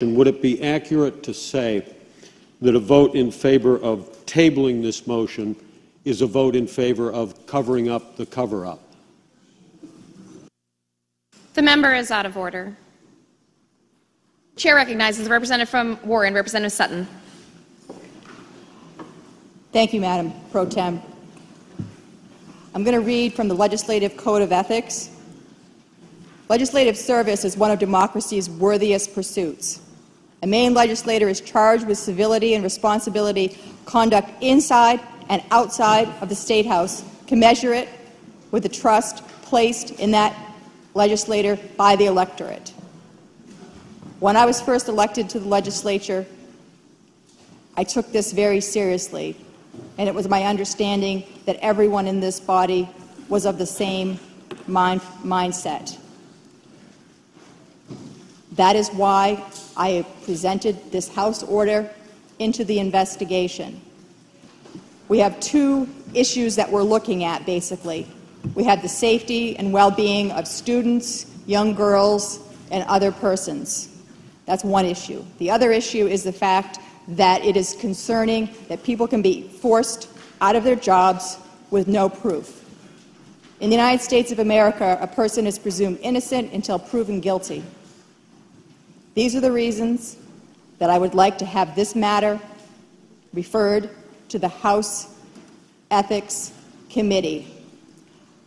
would it be accurate to say that a vote in favor of tabling this motion is a vote in favor of covering up the cover-up? The member is out of order. Chair recognizes the representative from Warren, Representative Sutton. Thank you, Madam Pro Tem. I'm going to read from the Legislative Code of Ethics. Legislative service is one of democracy's worthiest pursuits. A Maine legislator is charged with civility and responsibility conduct inside and outside of the State House commensurate with the trust placed in that legislator by the electorate. When I was first elected to the legislature, I took this very seriously, and it was my understanding that everyone in this body was of the same mind, mindset. That is why I presented this House order into the investigation. We have two issues that we're looking at, basically. We have the safety and well-being of students, young girls, and other persons. That's one issue. The other issue is the fact that it is concerning that people can be forced out of their jobs with no proof. In the United States of America, a person is presumed innocent until proven guilty. These are the reasons that I would like to have this matter referred to the House Ethics Committee.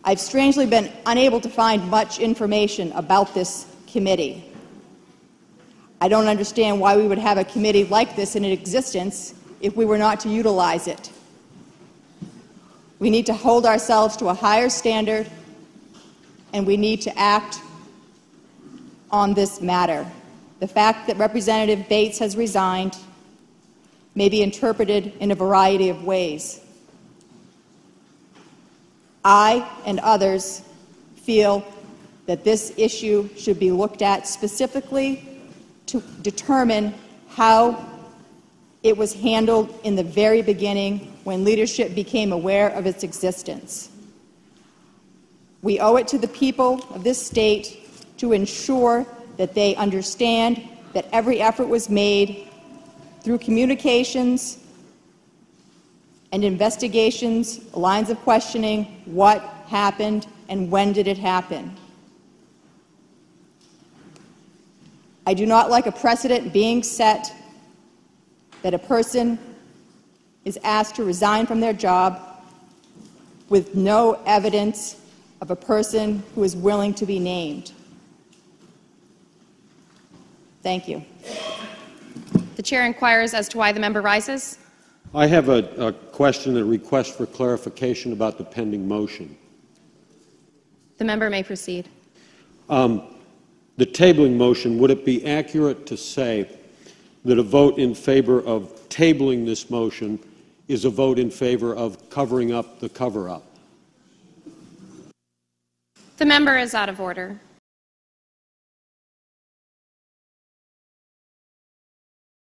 I've strangely been unable to find much information about this committee. I don't understand why we would have a committee like this in existence if we were not to utilize it. We need to hold ourselves to a higher standard, and we need to act on this matter. The fact that Representative Bates has resigned may be interpreted in a variety of ways. I and others feel that this issue should be looked at specifically to determine how it was handled in the very beginning when leadership became aware of its existence. We owe it to the people of this state to ensure that they understand that every effort was made through communications and investigations, lines of questioning, what happened and when did it happen. I do not like a precedent being set that a person is asked to resign from their job with no evidence of a person who is willing to be named. Thank you. The chair inquires as to why the member rises. I have a, a question and a request for clarification about the pending motion. The member may proceed. Um, the tabling motion, would it be accurate to say that a vote in favor of tabling this motion is a vote in favor of covering up the cover-up? The member is out of order.